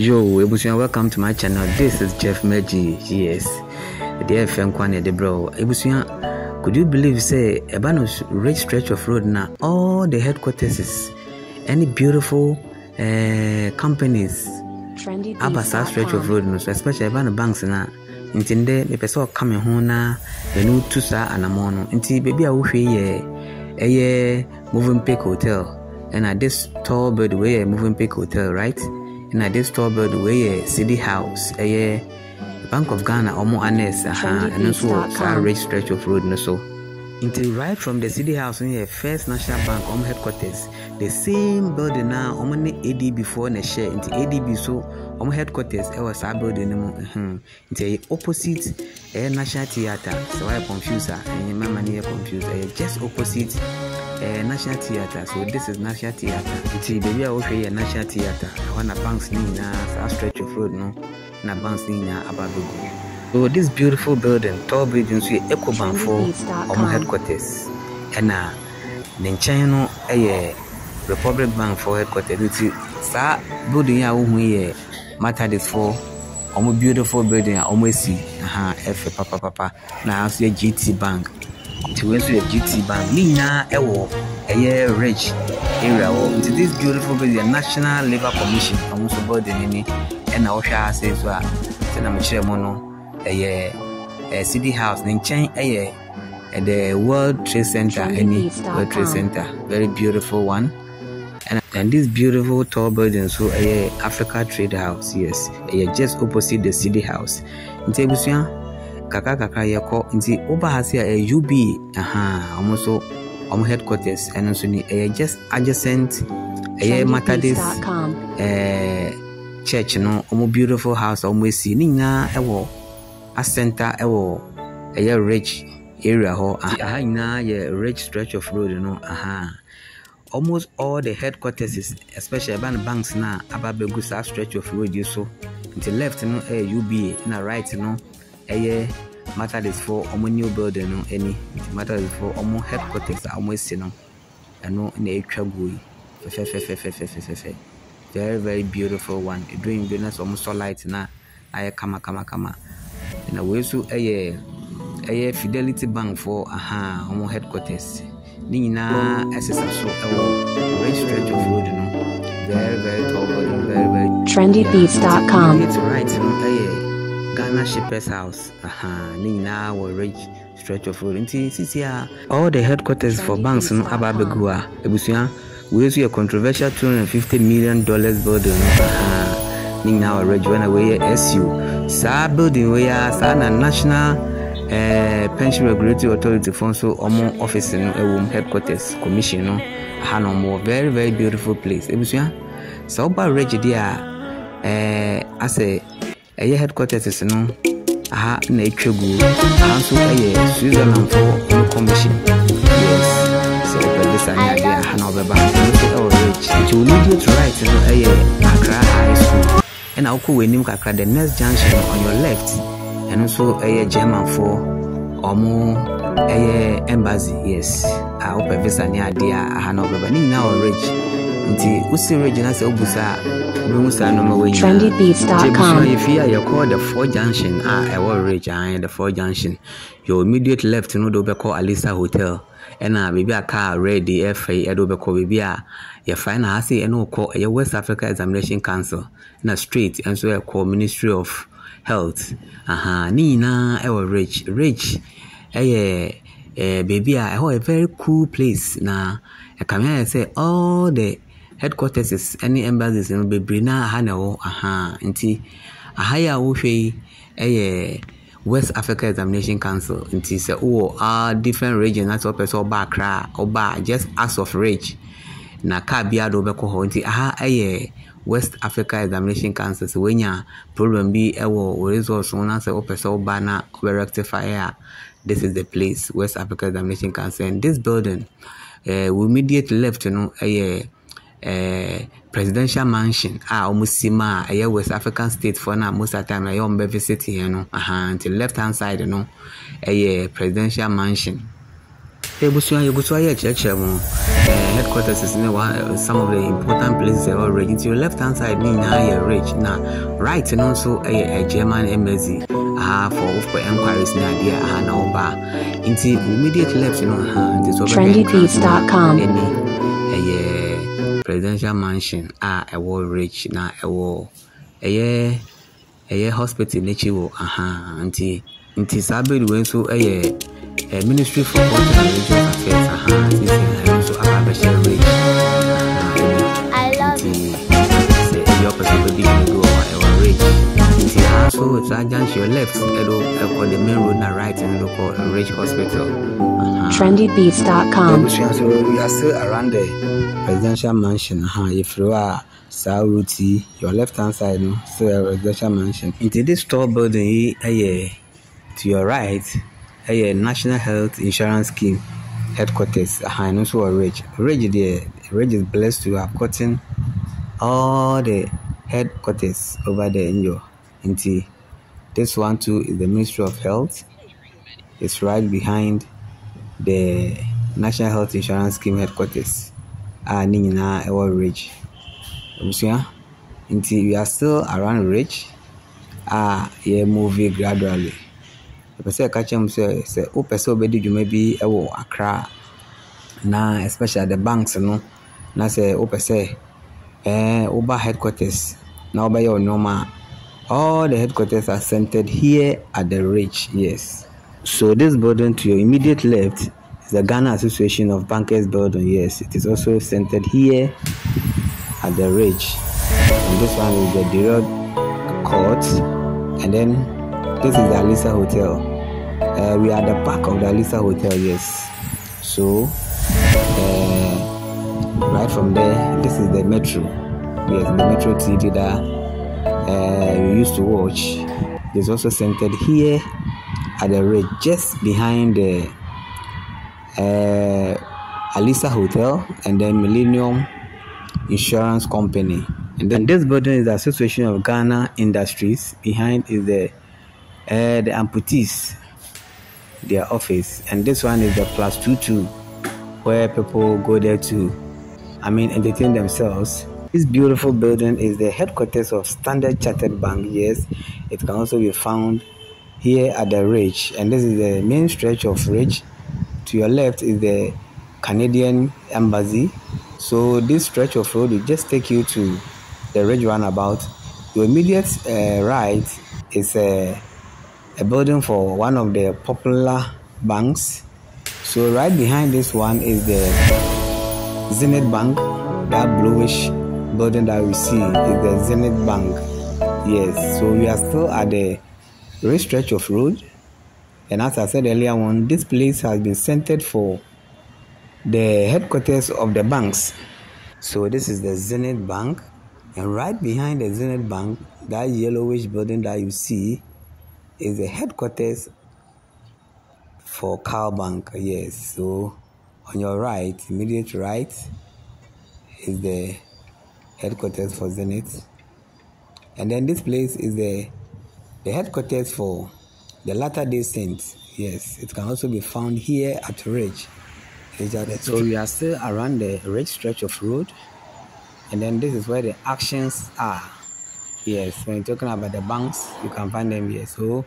Yo, Ebusian, welcome to my channel. This is Jeff Meji. Yes, the FM Kwane de bro. Ebusian, could you believe say about ridge stretch of road now? All the headquarters is any beautiful uh, companies. aba saa stretch of road no so especially ɛba no banks na nti ndɛ mepɛ sɛ ɔka me ho na yɛne wotu saa anammɔ no nti baabi a wohwɛ eh, yɛ ɛyɛ eh, movenpick hotel ɛna this tall bird wei yɛ movenpick hotel right ɛna this tall bird wei yɛ city house ɛyɛ bank of ghana ɔmo annex aha ɛno nso wɔ saa rich stretch of road no so. Nti right from the city house no yɛ first national bank ɔmo headquarters. The same building na ɔmo ne adb foɔ na ɛhyɛ. Nti adb so ɔmo headquarters ɛwɔ saa building no mu. Ɛhɛn. Nti ɛyɛ opposite ɛyɛ national theatre. Sɛ wayɛ confuse a ɛnyɛ mama no yɛ confuse. Ɛyɛ just opposite ɛyɛ national theatre. So this is national theatre. Nti baabi a wohwɛ yɛ national theatre. Ɛhɔ na banks no nyinaa saa stretch of road no? Na banks no nyinaa aba abɛgu so this beautiful building tall building nso yɛ ecobank for ɔmo headquarters. Ɛna ne nkyɛn no ɛyɛ republic bank for headquarters. Nti saa building a wohu yɛ matadis for ɔmo beautiful building a ɔmo esi aha ɛfɛ papapapa na nso yɛ gt bank nti wei nso yɛ gt bank. Ne nyinaa ɛwɔ ɛyɛ rich area hɔ nti this beautiful building yɛ national labour commission ɔmo nso building no ni ɛna wɔhwɛ ase so a sɛ na mekyerɛ mu no ɛyɛ ɛɛ city house ne nkyɛn ɛyɛ the world trade center ɛni world trade center. Very beautiful one. And, and this beautiful tall building so ɛyɛ africa trade house yes. Ɛyɛ just opposite the city house. Nti abusua kakra kakra yɛkɔ nti woba ha se a ɛyɛ ub aha ɔmo so ɔmo headquarters ɛno nso ni ɛyɛ just adjacent ɛyɛ methodist ɛɛ eh, church no ɔmo beautiful house ɔmo esi. Ne nyinaa ɛwɔ acenter ɛwɔ ɛyɛ ridge area hɔ. Aha nyinaa yɛ ridge stretch of road no. Aha. Almost all the headquarters is especially ɛba banks na aba bɛgu saa stretch of road yi so. Nti left no ɛyɛ uba na right no ɛyɛ matadis for ɔmo new building no ani. Nti ɔmo headquarters a ɔmo asi no ɛno na ɛtwa guo yi. Fɛfɛfɛfɛfɛfɛfɛ very very beautiful one. Ɛdurun bi na sɛ ɔmo sɔ light na ayɛ kamakamakama. Na wei nso ɛyɛ ɛyɛ fidelity bank for aha ɔmo headquarters. Ne nyinaa ɛsesa so ɛwɔ rich stretch of road no. Very very tall building. Very very trendybeats.com. Right no ɛyɛ ghana shippers house. Ne nyinaa wɔ rich stretch of road nti sisi a all the headquarters for banks no aba abɛgu a abusua wei nso yɛ controversial 250 million dollars building. No ne nyinaa wɔ rich wɔna wei yɛ su saa building wei a saa na national eh, pension regulatory authority fo nso ɔmo office no ɛwɔ mu headquarters commission no. Ɔmo wɔ very very beautiful place. Ebusua sɛ ɔba reg deɛ a eh, asɛ ɛyɛ headquarters no aha na atwa gu aha nso ɛyɛ switzerland fo ɔmo commission. Yes sɛ ɔpɛ bisa ne adeɛ aha na ɔbɛba. Ɛno nso ɛwɔ reg nti immediate right no ɛyɛ accra high school. Ɛna wokɔ wɔ anim kakra the next junction on your left ɛno nso ɛyɛ germanfoɔ ɔmo ɛyɛ embassy. Yes a wopɛ visa ne adeɛ a aha na ɔbɛba. Ne nyinaa wɔ rich nti wosi ridge na sɛ wobu saa wobɛhu saa nɔma wɔ trendybeats.com. yɛfie a yɛkɔ the four junction a ɛwɔ ridge ayɛ the four junction. Your immediate left no de wobɛkɔ alisa hotel. Ɛna baabi a car red ɛfa yi ɛde wobɛkɔ baabi a yɛfa na ha se ɛne wokɔ ɛyɛ west africa examination council. Na straight ɛnso ɛkɔ ministry of health. Aha ne nyinaa ɛwɔ ridge. Ridge ɛyɛ eh, baabi a ɛhɔ yɛ very cool place. Na ɛkame ayɛ sɛ all the headquarters ɛne embassies no bebree na aha na ɛwɔ aha. Nti aha a west africa examination council. Nti sɛ wowɔ uh, different region na sɛ wopɛ sɛ ɔba accra ɔba just as of ridge na car biara de wobɛkɔ nti aha west africa examination council. Sɛ woanya problem bi ɛwɔ wo results ho na sɛ wopɛ sɛ woba na wobɛrectify this is the place west africa examination council. And this building we immediate left no ɛyɛ uh, presidential mansion. A wɔn si ma a ɛyɛ west african state for na most of the time ɛyɛ wɔn bɛ visit yɛn no? Aha nti left hand side no? Ɛyɛ presidential mansion. Ebusua yɛgu so ayɛ kyerɛkyerɛ mu eh, headquarters is ne wa eh, some of the important places ɛwɔ ridge nti left hand side ne nyinaa yɛ ridge na right no nso yɛ german embassy. Aha for wofɔ enquiries ne adeɛ aha na woba nti immediate left no aha nti so trendybeats.com. ɛni ɛyɛ presidential mansion. A ɛwɔ ridge na ɛwɔ ɛyɛ ɛyɛ hospital n'akyi wɔ aha nti nti saa wei nso yɛ eh, ministry for culture and religious affairs. Aha nti sɛ ɛno nso aba abɛhyɛ ridge so saa junction your left ɛdo ɛkɔ the main road na right no do kɔ ridge hospital uh-huh. aha trendybeats.com. so we are still around the presidential mansion. Uh-huh. Ha yɛfiri hɔ a saa route yi your left hand side no? Still yɛ presidential mansion. Nti this tall building yi yɛ to your right yɛ national health insurance scheme headquarters. Aha ɛno nso wɔ ridge ridge deɛ ridge is blessed to have gotten all the headquarters over there in your nti this one too is the ministry of health. It's right behind the national health insurance scheme headquarters. Ah, a ne nyinaa ɛwɔ ridge. Abusua we are still around ridge. Ah, a yɛ movie gradually. Ɛpɛ sɛ ɛka kyerɛ mu sɛ sɛ wopɛ sɛ wobɛdi dwuma bi ɛwɔ accra. Na especially the banks no. Na sɛ wopɛ sɛ ɛɛ eh, woba headquarters. Na wobɛyɛ wo nneɛma a all the headquarters are centered here at the ridge yes. So this building to your immediate left is the ghana association of bankers building yes. It is also centered here at the ridge. And this one is the Dirod court. And then this is the alisa hotel. Uh, we are at the back of the alisa hotel yes. So uh, right from there this is the metro. Yes the metro tv that uh, we used to watch is also centered here at the ridge just behind the uh, alisa hotel and then millennium insurance company. And then this building is the association of ghana industries. Behind is the uh, the amputees their office. And this one is the plus two two where people go there to i mean entertain themselves this beautiful building is the headquarters of standard chartered bank yes. It can also be found here at the ridge and this is the main stretch of ridge. To your left is the canadian embassy. So this stretch of road will just take you to the ridge roundabout. Your immediate uh, right is a, a building for one of the popular banks. So right behind this one is the zenith bank that bluish building that we see is the zenith bank yes so we are still at the ridge stretch of road and as i said earlier on this place has been centered for the headquarters of the banks. So this is the Zenith Bank, and right behind the Zenith Bank, that yellowish building that you see, is the headquarters for Cal Bank. Yes, so on your right, immediate right, is the headquarters for Zenith, and then this place is the the headquarters for the Latter Day Saints. Yes, it can also be found here at Ridge. So we are still around the ridge stretch of road, and then this is where the actions are. Yes, when you're talking about the banks, you can find them here. So,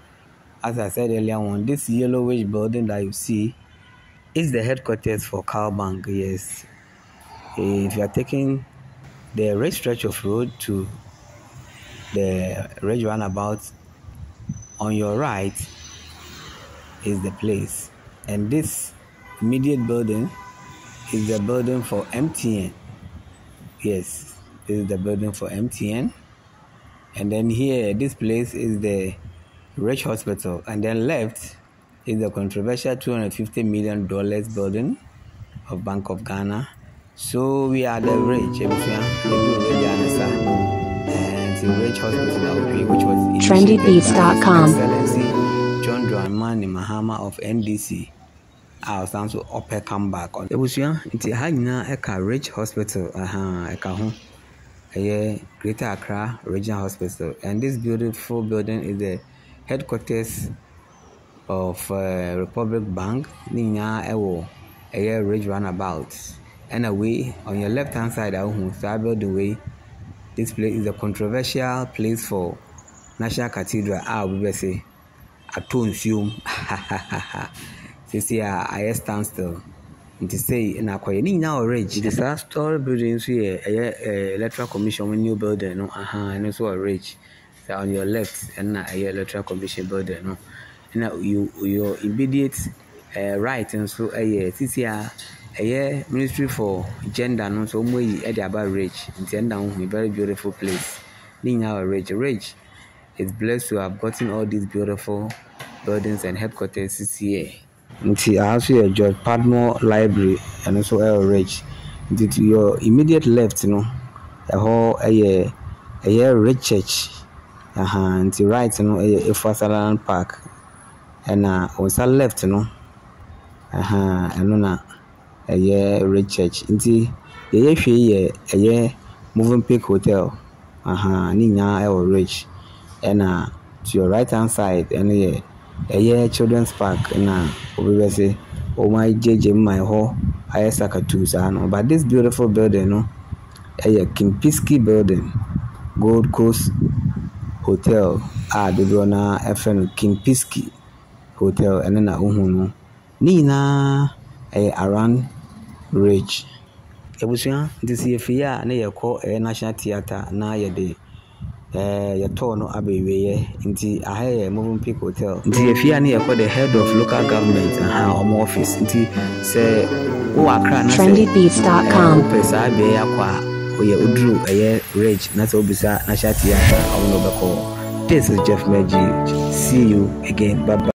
as I said earlier on, this yellowish building that you see is the headquarters for Cal Bank. Yes, if you are taking the ridge stretch of road to the ridge roundabout, on your right is the place, and this immediate building is the building for MTN. Yes, this is the building for MTN. And then here, this place is the Ridge Hospital. And then left is the controversial $250 million building of Bank of Ghana. So we are the ridge, and the Ridge Hospital, which was trendybeats.com. John Dramani Mahama of NDC. a ɔsan so ɔpɛ comeback abusua nti ha nyinaa ɛka ridge hospital aha ɛka ho. Ɛyɛ greater accra regional hospital. And this beautiful building is the headquarters of uh, republic bank. Ne nyinaa ɛwɔ ɛyɛ ridge runabout ɛna wei on your left hand side saa building wei this place is a controversial place for national cathedral a obi bɛ se atɔ nsuom sisi a ayɛ stand still. Nti sei na akɔyɛ ne nyinaa ridge nti saa story building nso yɛ ɛyɛ electoral commission new building no aha ɛno nso ridge so on your left ɛna ɛyɛ electoral commission building no. Ɛna you your immediate uh, right nso ɛyɛ sisi a ɛyɛ ministry for gender no nso wɔn ayi ɛde aba ridge nti ɛna ho very beautiful place. Ne nyinaa wɔ ridge ridge is blessed to have gotten all these beautiful buildings and headquarters sisi here nti aha nso yɛ george padmore library ɛno nso ɛwɔ ridge nti to your immediate left no ɛhɔ ɛyɛ ɛyɛ ridge church. Aha nti right no ɛyɛ efua sutherland park. Ɛna wɔn nsa left no aha ɛno na ɛyɛ ridge church. Nti yɛyɛ yi yɛ ɛyɛ moving peak hotel. Aha ne nyinaa ɛwɔ ridge ɛna to your right hand side ɛno yɛ ɛyɛ children's park. Na obi bɛ se wɔn agyegye mma ɛhɔ ayɛ sakatu saa no. But this beautiful building no ɛyɛ kimpiski building gold coast hotel. A dodoɔ no ɛfrɛ no kimpiski hotel ɛno na wohu no. Ne nyinaa ɛyɛ around ridge. Abusua nti sɛ yɛfiri a na yɛkɔ ɛyɛ eh, national theatre na yɛde ɛɛ eh, yɛtɔɔ no aba awieeɛ nti aha yɛ movenpick hotel. Nti yɛfiri a na yɛkɔ the head of local government aha ɔmo office. Nti sɛ wowɔ accra na sɛ trendybeats.com. Eh, wopɛ saa beaeɛ akɔ a woyɛ woduru ɛyɛ ridge na sɛ wobisa national theatre ɔmo no wobɛkɔ this is jeff Meji. see you again. Bye bye